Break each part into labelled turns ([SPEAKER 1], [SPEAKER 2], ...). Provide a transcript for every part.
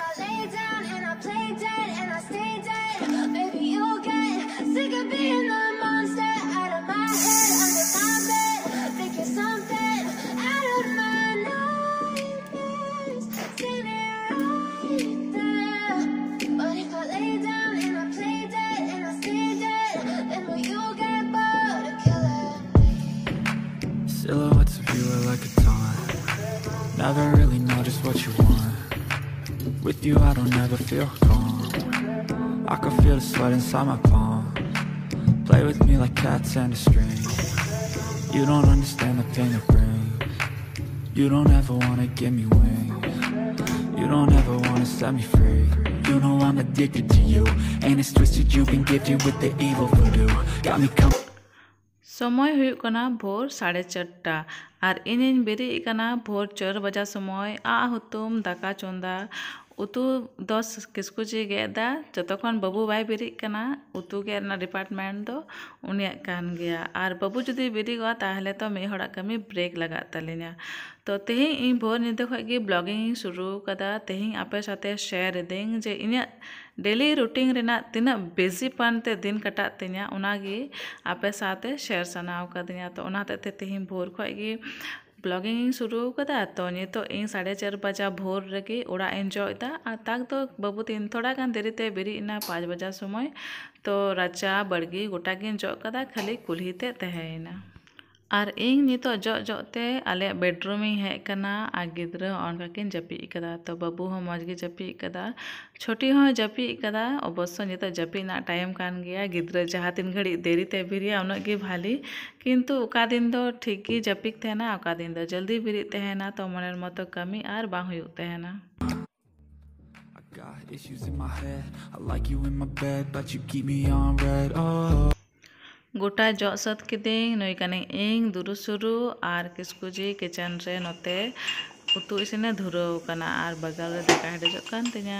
[SPEAKER 1] I lay down and I play dead and I stay dead,
[SPEAKER 2] could feel calm. I can feel the sweat inside my palm. Play with me like cats and a string. You don't understand the pain it brings You don't ever wanna give me wings. You don't ever wanna set me free. You know I'm addicted to you. And it's twisted you've been gifted with the evil voodoo. Got me coming
[SPEAKER 3] ᱥᱚᱢᱚᱭ ᱦᱩᱭᱩᱜ ᱠᱟᱱᱟ ᱵᱷᱳᱨ ᱥᱟᱲᱮ ᱪᱟᱨᱴᱟ ᱟᱨ ᱤᱧᱤᱧ ᱵᱮᱨᱮᱫ ᱟᱠᱟᱱᱟ ᱵᱷᱳᱨ ᱪᱟᱨ ᱵᱟᱡᱟᱜ ᱥᱚᱢᱚᱭ ᱟᱜ ᱦᱩᱛᱩᱢ ᱫᱟᱠᱟ ᱪᱚᱸᱫᱟ उतु दस किसकुचि गेदा जत बाबू बै बिरीजना उतु के डिपार्टमेंट दो कान गया आर बाबू जो बिरीगा तहले तो मेहर कमी ब्रेक लगा तलिना तो तेह इन भोर निदे खी ब्लगिंग शुरू कदा तेह आपे साथे शेयर दें जे इन डेली रूटीन रेना तना बेजी पानते दिन कटा तेना उना गी आपे साथे शेयर सनाव कदिया तो उना ते तेह भोर खी ब्लॉगिंग शुरू कदा तो नित इन साढ़े चार बजा भोर रगे ओड़ा एनजा तक तो बाबूत इन थोड़ा देरीते बेरी इना पाँच बजा समय तो रचा बड़गी गोटागे जो कदा खाली कुल्हीते तेना ᱟᱨ ᱤᱧ ᱱᱤᱛᱚᱜ ᱡᱚᱜ ᱡᱚᱜ ᱛᱮ ᱟᱞᱮᱭᱟᱜ ᱵᱮᱰᱨᱩᱢ ᱤᱧ ᱦᱮᱡ ᱟᱠᱟᱱᱟ ᱟᱨ ᱜᱤᱫᱽᱨᱟᱹ ᱚᱱᱠᱟ ᱠᱤᱱ ᱡᱟᱹᱯᱤᱫ ᱟᱠᱟᱫᱟ ᱛᱚ ᱵᱟᱹᱵᱩ ᱦᱚᱸ ᱢᱚᱡᱽ ᱜᱮ ᱡᱟᱹᱯᱤᱫ ᱟᱠᱟᱫᱟ ᱪᱷᱚᱴᱤ ᱦᱚᱸ ᱡᱟᱹᱯᱤᱫ ᱟᱠᱟᱫᱟ ᱚᱵᱚᱥᱥᱳ ᱱᱤᱛᱚᱜ ᱡᱟᱹᱯᱤᱫ ᱨᱮᱱᱟᱜ ᱴᱟᱭᱤᱢ ᱠᱟᱱ ᱜᱮᱭᱟ ᱜᱤᱫᱽᱨᱟᱹ ᱡᱟᱦᱟᱸ ᱛᱤᱱ ᱜᱷᱟᱹᱲᱤᱡ ᱫᱮᱨᱤᱛᱮ ᱵᱮᱨᱮᱫᱼᱟ ᱩᱱᱟᱹᱜ ᱜᱮ ᱵᱷᱟᱞᱤ ᱠᱤᱱᱛᱩ ᱚᱠᱟ ᱫᱤᱱ ᱫᱚ ᱴᱷᱤᱠ ᱜᱮ ᱡᱟᱹᱯᱤᱫ ᱛᱟᱦᱮᱱᱟ ᱚᱠᱟ ᱫᱤᱱ ᱫᱚ ᱡᱚᱞᱫᱤ ᱵᱮᱨᱮᱫ ᱛᱟᱦᱮᱱᱟ ᱛᱚ ᱢᱚᱱᱮᱨ ᱢᱚᱛᱚ ᱠᱟᱹᱢᱤ ᱟᱨ ᱵᱟᱝ ᱦᱩᱭᱩᱜ ᱛᱟᱦᱮᱱᱟ
[SPEAKER 2] I got issues in my head. I like you in my bed, but you keep me on red. Oh.
[SPEAKER 3] ᱜᱚᱴᱟ ᱡᱚᱜ ᱥᱟᱹᱛ ᱠᱤᱫᱟᱹᱧ ᱱᱩᱭ ᱠᱟᱹᱱᱟᱹᱧ ᱤᱧ ᱫᱩᱨᱩ ᱥᱩᱨᱩ ᱟᱨ ᱠᱤᱥᱠᱩᱡᱤ ᱠᱤᱪᱮᱱ ᱨᱮ ᱱᱚᱛᱮ ᱩᱛᱩ ᱤᱥᱤᱱᱮ ᱫᱷᱩᱨᱟᱹᱣ ᱟᱠᱟᱱᱟ ᱟᱨ ᱵᱟᱜᱟᱞ ᱨᱮ ᱫᱟᱠᱟ ᱦᱮᱰᱮᱡᱚᱜ ᱠᱟᱱ ᱛᱤᱧᱟ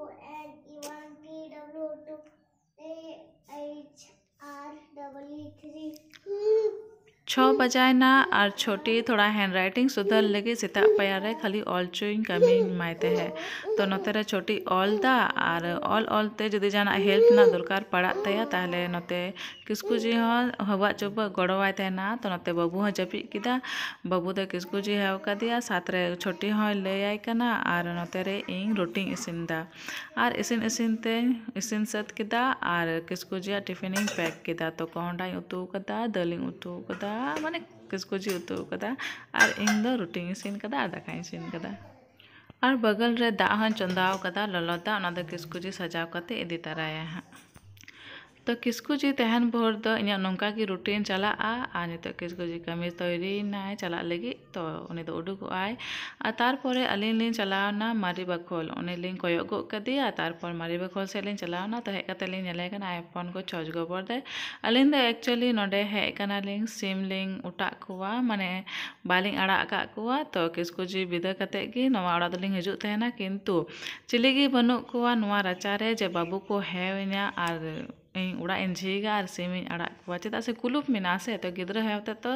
[SPEAKER 3] Ciao. बजायना और छोटी थोड़ा हैंड राइटिंग सुधर लगे, सेता पायर खाली ऑल चुईन कमी मायते है। तो नोते रे छोटी ऑल दा और ऑल ऑल ते जदि जाना हेल्प ना दरकार पड़ा तया, ताहले नोते किसकु जी हन हवा चुब गड़वाय तहना तो नोते बाबू हन जपी किदा, बाबू दे किसकु जी हेव कदिया साथ रे छोटी लैयाय कना और नोते रे इन रोटी इसिन दा। और इसिन इसिन ते सत किदा और किसकु जी टिफ़िन इन पैक किदा तो कोहंडा ᱚᱱᱮᱠ ᱠᱚ ᱡᱤ ᱩᱛᱩ ᱟᱠᱟᱫᱟ ᱟᱨ ᱤᱧ ᱫᱚ ᱨᱩᱴᱤᱧ ᱤᱥᱤᱱ ᱟᱠᱟᱫᱟ ᱟᱨ ᱫᱟᱠᱟᱧ ᱤᱥᱤᱱ ᱟᱠᱟᱫᱟ ᱟᱨ ᱵᱟᱜᱟᱞ ᱨᱮ ᱫᱟᱜ ᱦᱚᱸᱧ ᱪᱚᱸᱫᱟ ᱟᱠᱟᱫᱟ ᱞᱚᱞᱚ ᱫᱟᱜ ᱚᱱᱟ ᱫᱚ ᱠᱤᱥᱠᱩ ᱡᱤ ᱥᱟᱡᱟᱣ ᱠᱟᱛᱮ ᱤᱫᱤ ᱛᱟᱨᱟᱭᱟ ᱦᱟᱸᱜ तो किसकुजी तहन भोर दो इन नौका की रूटीन चला किसकुजी कमी तैरीना चला लगी तो तारपरे अलिन लिन चलावना मारी बखोल उनी लिन कोयक गो कदिया तारपर मारी बखोल से चलावना तो कना आईफोन को छज गोबर दे। अलिन दो एक्चुअली नोडे हेज कना लिन, सिम उटा कुआ, माने बालिंग अड़ा का तो किसकुजी बिदा कते गी, नवा अड़ा दलिन हिजुत तहना, किंतु चिलिगी बनु नवा रचारे जे बाबू को हेवना और ᱤᱧ ᱚᱲᱟᱜ ᱤᱧ ᱡᱷᱤᱡᱟ ᱟᱨ ᱥᱤᱢᱤᱧ ᱟᱲᱟᱜ ᱠᱚᱣᱟ ᱪᱮᱫᱟᱜ ᱥᱮ ᱠᱩᱞᱩᱯ ᱢᱮᱱᱟᱜᱼᱟ ᱥᱮ ᱛᱚ ᱜᱤᱫᱽᱨᱟᱹ ᱦᱮᱡ ᱠᱟᱛᱮ ᱛᱚ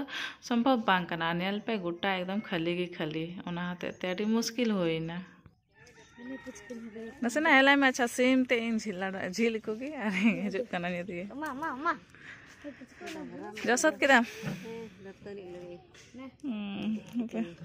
[SPEAKER 3] ᱥᱚᱢᱵᱷᱚᱵ ᱵᱟᱝ ᱠᱟᱱᱟ ᱧᱮᱞ ᱯᱮ ᱜᱚᱴᱟ ᱮᱠᱫᱚᱢ ᱠᱷᱟᱹᱞᱤ ᱜᱮ ᱠᱷᱟᱹᱞᱤ ᱚᱱᱟ ᱦᱚᱛᱮᱡ ᱛᱮ ᱟᱹᱰᱤ ᱢᱩᱥᱠᱤᱞ ᱦᱩᱭᱱᱟ ᱱᱟᱥᱮᱱᱟᱜ ᱦᱮᱞᱟᱭ ᱢᱮ ᱟᱪᱪᱷᱟ ᱥᱤᱢ ᱛᱮ ᱤᱧ ᱡᱷᱤᱞ ᱡᱷᱤᱞ ᱠᱚᱜᱮ ᱟᱨ ᱦᱤᱡᱩᱜ ᱠᱟᱱᱟ
[SPEAKER 4] ᱧᱮᱞᱤᱭᱟᱹ
[SPEAKER 3] ᱡᱚᱥᱚᱫ ᱠᱮᱫᱟᱢ ᱦᱮᱸ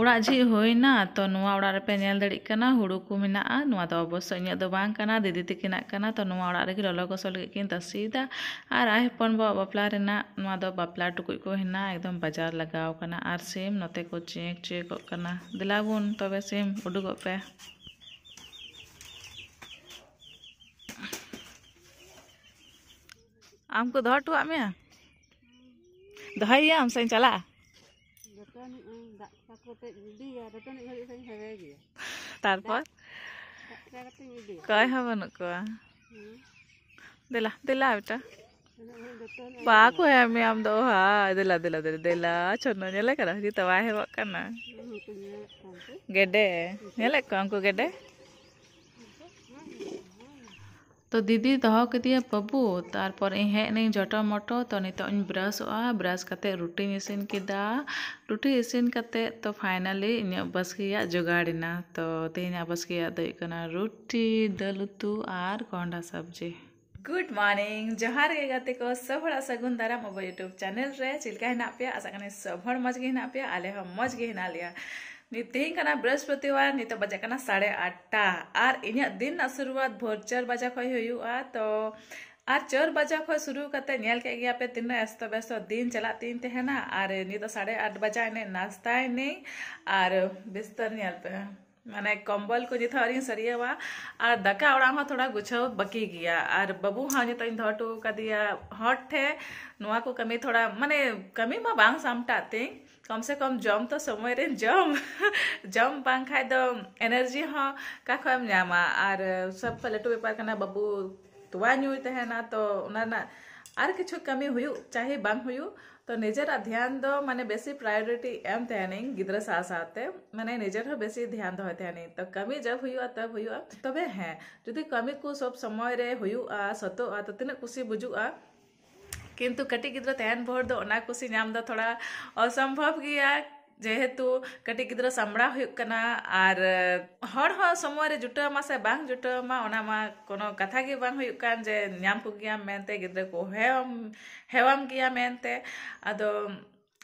[SPEAKER 3] ओड़ा जी होना तो नापेल दिखना हूँ को मेना अवश्य इन दीदी तक तो ललो गसल तसीदा और आई हपन बो बापला बापला टुकु को हेना एकदम बाज़ार लगवान और सीम नते को चेक चेक दिला बन तब सीम उडुग पे आम को दौटा मे दहाई चला ᱡᱚᱛᱚᱱᱤᱡ ᱟᱹᱧ ᱫᱟᱜ ᱥᱟᱠ ᱠᱟᱛᱮᱫ ᱤᱫᱤᱭᱟ ᱡᱚᱛᱚᱱᱤᱡ ᱦᱟᱹᱨᱤᱡ ᱫᱚᱧ ᱦᱮᱣᱮ ᱜᱮᱭᱟ ᱛᱟᱨᱯᱚᱨ ᱫᱟᱜ ᱠᱟᱛᱮᱧ ᱤᱫᱤᱭᱟ ᱚᱠᱚᱭ ᱦᱚᱸ ᱵᱟᱹᱱᱩᱜ ᱠᱚᱣᱟ ᱫᱮᱞᱟ ᱫᱮᱞᱟ ᱵᱮᱴᱟ बाको है मैं हम दो हाँ दिला दिला दिला दिला छोनो नेले करा जी तवा है वकना गेडे नेले को हमको गेडे तो दीदी दहो कदिया बाबू, तारपर नहीं जटो मटो तो नित ब्रशोआ ब्रश कते रुटी इसिन रुटी इसिन तो फाइनली इन बसकिया जोगाड़ना तो तेना बसकिया दो रुटी दल उतु और कोंडा सब्ज़ी। गुड मॉर्निंग जोहार गाते को सब सगुन दाराम अब यूट्यूब चैनल चिलका हेना पे आशा कने सब हड़ मज गे हेना पे आले हम मज गे हेना लिया। नितें बृहस्पतिवार नित बजा साढ़े आठटा और इन दिन शुरुआत भोर चार बजा खुआ तो और चार बजा खुरू करते पे तीन अस्त व्यस्त दिन चला तीन तहना और नित साढ़े आठ बजा इन नाश्ता नहीं और बिस्तर नलपे माने कम्बल को जित और और दाका और थोड़ा गुछाव बाकी गया और बाबू हाँ जित धटो का हट ठे को कमी थोड़ा माने कमी मा बांग सामटाते कम से कम जम तो समय रे जम। जम बांग खाए तो एनर्जी हाँ का खम जामा आर सब पलटू बेपार तो करना बाबू तुआ न्यू तहना तो उना आर किछु कमी हुई चाहे बांग हुई तो निजर ध्यान दो, माने बेसी प्रायोरिटी एम तहनी गिद्र साथ साथ माने निजर हो बेसी ध्यान दो तहनी तो कमी जब हुआ तब हुआ तबे हैं जुदी कमी को सब समय रे हुआ सतो आ तो तीन कुशी बुजुआ किंतु कटी गिद्र तहन भोर दो, ना कुसी नाम दो थोड़ा असंभव गया जेहेतु कटी गिद्र सामड़ा हुकना और हर हो समय रे जुटामा से बांग जुटामा ओना मा कोनो कथा गे बांग हुकन जे नाम को गया मेनते गिद्र को हेवम हेवम गया मेनते अदो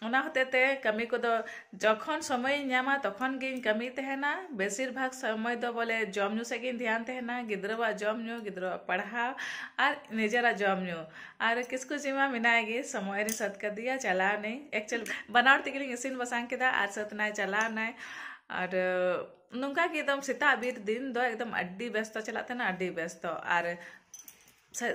[SPEAKER 3] ᱚᱱᱟ ᱦᱚᱛᱮᱛᱮ ᱠᱟᱹᱢᱤ ᱠᱚᱫᱚ ᱡᱚᱠᱷᱚᱱ ᱥᱚᱢᱚᱭᱤᱧ ᱧᱟᱢᱟ ᱛᱚᱠᱷᱚᱱ ᱜᱤᱧ ᱠᱟᱹᱢᱤ ᱛᱟᱦᱮᱱᱟ ᱵᱮᱥᱤᱨ ᱵᱷᱟᱜᱽ ᱥᱚᱢᱚᱭ ᱫᱚ ᱵᱚᱞᱮ ᱡᱚᱢ ᱧᱩ ᱥᱮᱫ ᱜᱤᱧ ᱫᱷᱮᱭᱟᱱ ᱛᱟᱦᱮᱱᱟ ᱜᱤᱫᱽᱨᱟᱹᱣᱟᱜ ᱡᱚᱢ ᱧᱩ ᱜᱤᱫᱽᱨᱟᱹᱣᱟᱜ ᱯᱟᱲᱦᱟᱣ ᱟᱨ ᱱᱤᱡᱮᱨᱟᱜ ᱡᱚᱢ ᱧᱩ ᱟᱨ ᱠᱤᱥᱠᱩ ᱡᱤᱢᱟ ᱢᱮᱱᱟᱭ ᱜᱮ ᱥᱚᱢᱚᱭ ᱨᱮ ᱥᱟᱹᱛ ᱠᱟᱫᱮᱭᱟ ᱪᱟᱞᱟᱣᱱᱟᱹᱧ ᱮᱠᱪᱩᱭᱮᱞ ᱵᱟᱱᱟᱣ ᱛᱮᱜᱮᱞᱤᱧ ᱤᱥᱤᱱ ᱵᱟᱥᱟᱝ ᱠᱮᱫᱟ ᱟᱨ ᱥᱟᱹᱛᱱᱟᱭ ᱪᱟᱞᱟᱣᱱᱟᱭ ᱟᱨ ᱱᱚᱝᱠᱟ ᱜᱮ ᱮᱠᱫᱚᱢ ᱥᱮᱛᱟᱜ ᱵᱤᱨ ᱫᱤᱱ ᱫᱚ ᱮᱠᱫᱚᱢ ᱟᱹᱰᱤ ᱵᱮᱥᱛᱚ ᱪᱟᱞᱟᱜ ᱛᱟᱦᱮᱱᱟ ᱟᱹᱰᱤ ᱵᱮᱥᱛᱚ ᱟᱨ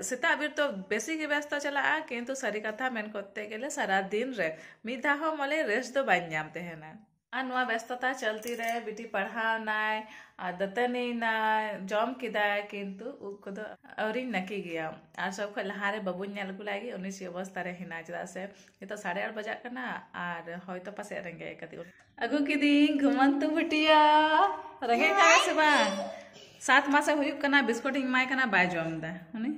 [SPEAKER 3] ಸೀತಾವೀರ್ ಬೇಸಿಗೆ ವ್ಯಸ್ತ ಚಲಾ ಕಿಂತು ಸರಿ ಕಥಾ ಮೆನ್ ಕೊತ್ತೆ ಗೆಲೆ ಸಾರಾ ದಿನ ರೇ ಮಿದ ದಾಹ ಮಲೆ ರೆಸ್ಟ್ ದ ಬಾಯ್ ᱧᱟᱢ ᱛᱮᱦᱮᱱᱟ ᱟᱨ ᱱᱚᱣᱟ ᱵᱮᱥᱛᱚᱛᱟ ᱪᱚᱞᱛᱤ ᱨᱮ ᱵᱤᱴᱤ ᱯᱟᱲᱦᱟᱣ ᱱᱟᱭ ᱟᱨ ᱫᱟᱹᱛᱟᱹᱱᱤ ᱱᱟᱭ ᱡᱚᱢ ᱠᱮᱫᱟᱭ ᱠᱤᱱᱛᱩ ᱩᱵ ᱠᱚᱫᱚ ᱟᱹᱣᱨᱤᱧ ᱱᱟᱹᱠᱤ ᱜᱮᱭᱟ ᱟᱨ ᱥᱚᱵ ᱠᱷᱚᱱ ᱞᱟᱦᱟᱨᱮ ᱵᱟᱹᱵᱩᱧ ᱧᱮᱞ ᱟᱹᱜᱩ ᱞᱟᱹᱜᱤᱫ ᱩᱱᱤ ᱪᱮᱫ ᱚᱵᱚᱥᱛᱟ ᱨᱮ ᱦᱮᱱᱟᱭ ᱪᱮᱫᱟᱜ ᱥᱮ ᱱᱤᱛᱚᱜ ᱥᱟᱲᱮ ᱟᱴ ᱵᱟᱡᱟᱜ ᱠᱟᱱᱟ ᱟᱨ ᱦᱚᱭᱛᱚ ᱯᱟᱥᱮᱡ ᱨᱮᱸᱜᱮᱡ ᱠᱟᱹᱴᱤᱡ ᱟᱹᱜᱩ ᱠᱤᱫᱤᱧ ᱜᱷᱩᱢᱚᱱᱛᱩ ᱵᱷᱟᱹᱴᱤᱭᱟ ᱨᱮᱸᱜᱮᱡ ᱠᱟᱭ ᱥᱮ ᱵᱟᱝ ᱥᱟᱛ ᱢᱟᱥᱮ ᱦᱩᱭᱩᱜ ᱠᱟᱱᱟ ᱵᱤᱥᱠᱩᱴ ᱤᱧ ᱮᱢᱟᱭ ᱠᱟᱱᱟ ᱵᱟᱭ ᱡᱚᱢ ᱮᱫᱟ ᱩᱱᱤ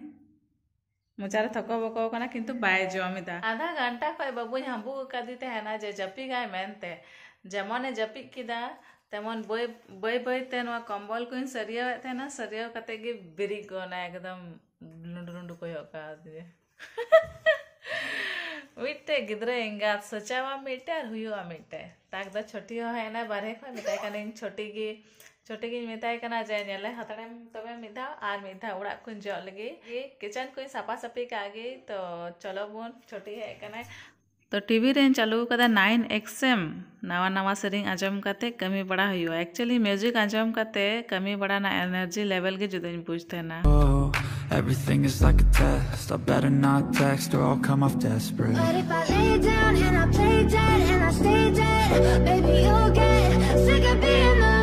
[SPEAKER 3] मोचारे थको बको किंतु बाय जमदा आधा घंटा खय बाबून हंबू कदी तहना जे जपिगाय मेनते जेमने जपिक किदा तेमन बय बय बयते नवा कंबल कोइन सरियावे तहना सरियाव कते गे बेरी गना एकदम लुंडु लुंडु कोयो का दिए मिट्टे गिद्रे इंगा सोचावा मिट्टे और हुयो मिट्टे ताकदा छोटी हो है ना बारे खय मिटाय कने छोटी की छोटी की कना जाय नेले हतड़े तबे मिधा आर मिधा उड़ा कुन जो लगे। ये किचन कोई सपा सपी का आगे तो चलो बोन छोटी है कने तो टीवी रे चालू कदा नाइन एक्सएम नवा नवा सेरिंग आज़म करते कमी बड़ा हुआ। एक्चुअली म्यूज़िक आज़म करते कमी बड़ा ना एनर्जी लेवल के जुदा पूछते ना।
[SPEAKER 2] Everything is like a test. I better not text or I'll come off desperate.
[SPEAKER 1] But if I lay down and I play dead and I stay dead, baby, you'll get sick of being the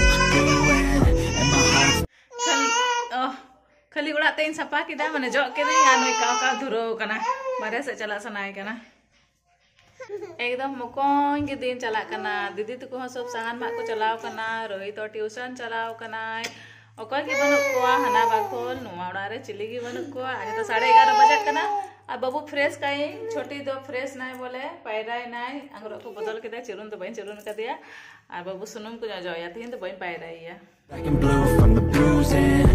[SPEAKER 3] खाली उड़ा तें सफ़ा किदा मैंने जो के दे या नई का का धुरो से चला सनाय एकदम मुकों के दिन चला दीदी तक हो सब साहन मा को चलाव रोहित ट्यूशन चलाव कना ओकर को हना बाखोल उड़ा चिली के को आज तो 11:30 बजे कना आ बाबू फ्रेश काई छोटी दो फ्रेश नाई बोले पायराय नाई अंगरो को बदल के चिरुन तो बहन चिरुन कर बाबू सुनुम
[SPEAKER 2] को जो या तो बहन पायराय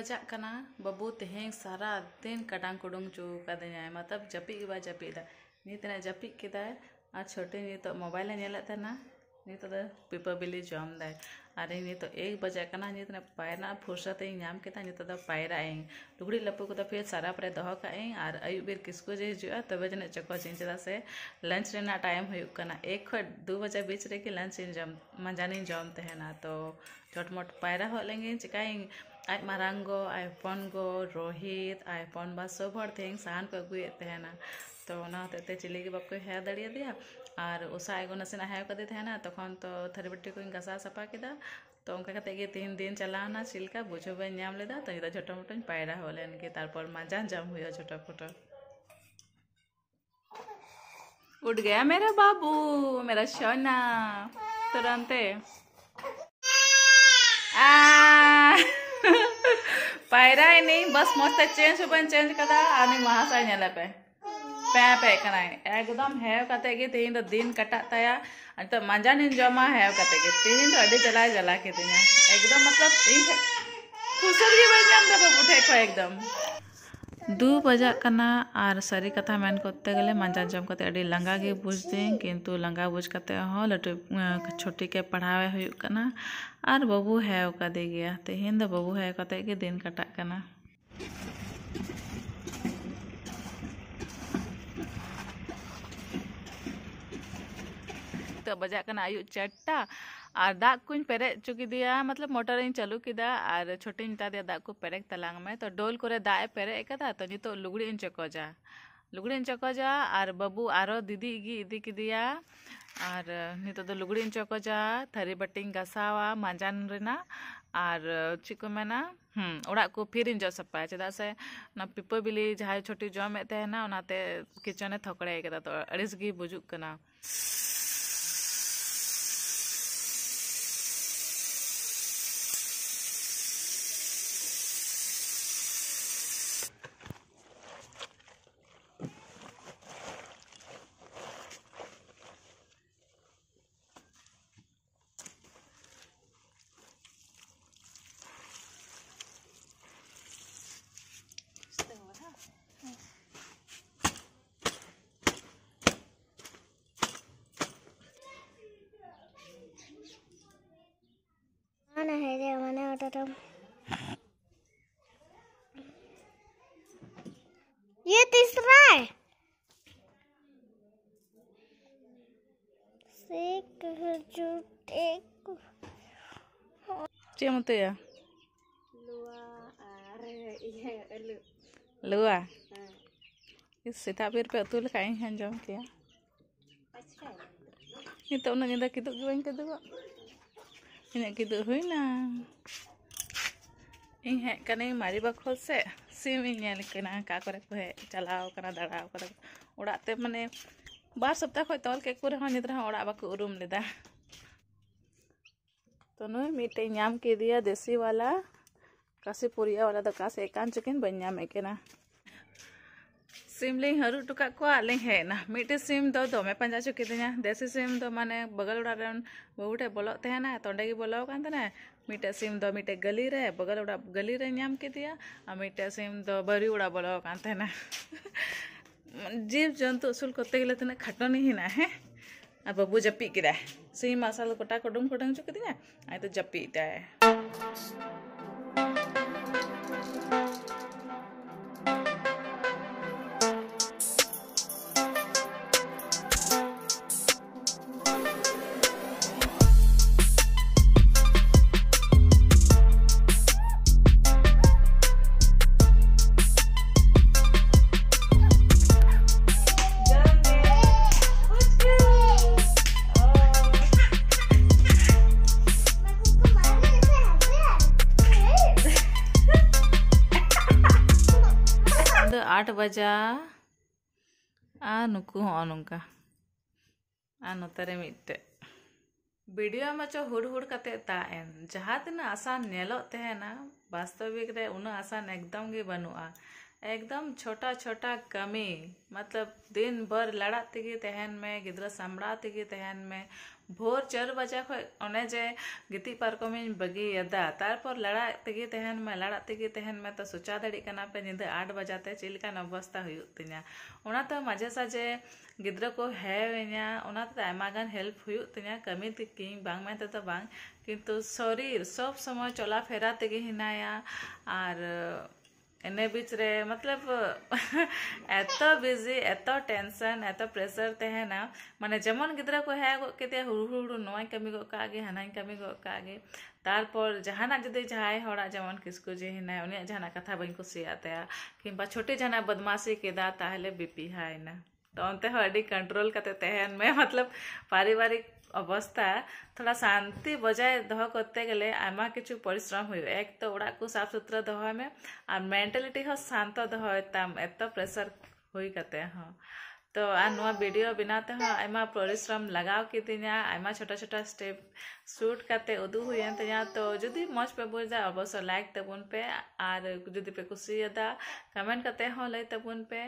[SPEAKER 3] बजा बबू तेह सारा दिन कटा कुडंग चुका के मतलब जपिग बा जपिदा नीतने जपिग के छोटे नीत तो मोबाइल नीत तो पीपा बिली जमदाय अरे ये तो एक बजे कना जितने पायरा फुर्सत पायरा ही तो तो लुगड़ी लपू को तो फिर सारा पर दह कहें और किसको जे हजू तब जन चको चेदा से लंच रेना टाइम होना एक खो दू बजे बीच रे लंच जम मजानी जम तेना तो छोटमोट पायरा हल लेंगे चिकाई आज मारांग गो आईपन गो रोहित आईपन बा सब हर तेज सहान को अगुए तो चिली के बाप को हे दाड़ी ᱟᱨ ᱚᱥᱟ ᱮᱜᱚ ᱱᱟᱥᱮᱱᱟᱜ ᱦᱟᱭᱚ ᱠᱟᱛᱮ ᱛᱟᱦᱮᱱᱟ ᱛᱚᱠᱷᱚᱱ ᱛᱚ ᱛᱷᱟᱹᱨᱤ ᱵᱟᱹᱴᱤ ᱠᱚᱧ ᱜᱟᱥᱟᱣ ᱥᱟᱯᱷᱟ ᱠᱮᱫᱟ ᱛᱚ ᱚᱱᱠᱟ ᱠᱟᱛᱮ ᱜᱮ ᱛᱤᱱ ᱫᱤᱱ ᱪᱟᱞᱟᱣᱱᱟ ᱪᱮᱫ ᱞᱮᱠᱟ ᱵᱩᱡᱷᱟᱹᱣ ᱵᱟᱹᱧ ᱧᱟᱢ ᱞᱮᱫᱟ ᱛᱚ ᱱᱤᱛᱚᱜ ᱡᱷᱚᱴᱚ ᱢᱚᱴᱚᱧ ᱯᱟᱭᱨᱟ ᱦᱚ ᱞᱮᱱ ᱜᱮ ᱛᱟᱨᱯᱚᱨ ᱢᱟᱡᱟᱱ ᱡᱚᱢ ᱦᱩᱭᱩᱜᱼᱟ ᱡᱷᱚᱴᱚ ᱯᱷᱚᱴᱚ उठ गया मेरा बाबू मेरा सोना तुरंत पायरा ही नहीं बस मस्त चेंज हो चेंज कदा आने महाशय पे पे पे कनाय एकदम हेव कते गे तेहिन दो दिन कटा ताया। तो मांजान इन जमा हेव कते गे तेहिन तो चला जला के दिया एकदम मतलब इन खुसर गे बन जाम दे उठे को एकदम। दू बजाक कना आर सारी कथा मेन करते गले मांजा जम अडी लंगा गे बुझते किंतु लंगा बुझ कते हो लटू छोटी के पढ़ावे कना। आर बाबू हेव कदे गया तेहिन दो बाबू हेव कते दिन कटाक कना तो बजाक कना आयु चारटा दाग को पेरे चु किदिया मतलब मोटर चालू किदा और छोटी मता दिया दाग को पेरेक तलांग तो डोल करे दाए पेरे कदा तो लुगड़ी चकोजा। लुगड़ी चकोजा और बाबू, आरो दीदी तो लुगड़ी चकोजा, थरी बटिंग गसावा, मांजान चेक को को फिर इन जो सपा चेदा से ना पिपो बिली जहाँ छोटी जमे किचने थकड़े तो अड़िस गी बुजुक कना।
[SPEAKER 4] mana है रे mana होता तो ये तीसरा है सेक जुट एक
[SPEAKER 3] चे मते या
[SPEAKER 4] लुआ और ये अलू
[SPEAKER 3] लुआ इस सेता बेर पे उतु लका इन हन जम किया इनकल से सीमेंगे चलावना दाड़ा ओडते मानने बार सप्ताह खो तल के उरूम लेदा तो नई मिट्टे नाम के देसी वाला काशीपुरिया वाला तो काशी चिकेन बैंक सिम लिंग हरू टुका को लिंग है ना मिट्टे सिम दो दो मैं पंजा चुकी थी देसी सिम दो माने बगल उड़ा बहुटे बोलो ते ना तोंडे की बोलो थे मिट्टे सिम दो मिट्टे गली रे बगल उड़ा गली रे नाम के मिट्टे सिम दो बरी उड़ा बोलो कान थे जीव जंतु असुल करते गले तना खटनी ही ना है अब बबू जपी किदा सिम मसाला कोटा कोडुम कोडुम चुकी थी आई तो जपी है हाँ मिट्टे। वीडियो में चो हुड़ हुड़ कते ताएन जहाँ तना आसान नेलो तेना वास्तविक उन आसान एकदम गे बनुआ। एकदम छोटा छोटा कमी। मतलब दिन भर लड़ा तेगे तहन में, गिद्रा सामड़ा तेगे तहन में, भोर चार बजे खने जे गिति पार्कम बगी यदा तारपर लड़ा तेगे तहन में लड़ा तेगे तहन में तो सोचा दड़ी कना पे निंद आठ बजाते चिलकान अवस्था तिना ओना तो मज़े साजे गिद्रा को हेवेना ओना तो हेल्प हुई तिना कमी तिकी बांग में तो बांग। किंतु सब समय चला फेरा तेगे हिनाया। और बीच मतलब एत बिज़ी एत टेंशन एत प्रेशर तहना माने जेमन गिद्रा को है केते हुड़ु हुड़ु नोय कमी गो कागे हनाई कमी गो कागे तारपर, जहाना जदि जहाय हड़ा जेमन किसको जे हिना उनी जहाना कथा बइन कुसियाता किंबा छोटे जहाना बदमाशी केदा ताहले बीपी हाय ना। तो अंते अड़ी कंट्रोल करते तहन में मतलब पारिवारिक अवस्था थोड़ा शांति बजाय दह करते गले आमा किछु परिश्रम हुई एक तो ओड़ा को साफ़ सुथरा दह में और मेंटालिटी हो शांत दह ताम एत प्रेशर हुई करते हाँ। तो आ वीडियो बनाते, हो आयमा परिश्रम लगाव आयमा छोटा छोटा स्टेप शूट करते, उदू तिया तो जुदी मज पे बुझा अवश्य लाइक तबुन पे और जुदी पे कुसियदा कमेंट करते, हो लई तबुन पे।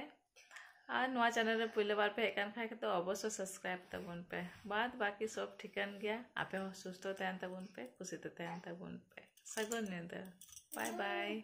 [SPEAKER 3] और ना चैनल में बार पे एक खाए तो अवश्य सब्सक्राइब तबन पे। बाद बाकी सब ठीक गया। आपे सुस्थ तैन पे, खुशी तो तबन पे। सगन बाय बाय।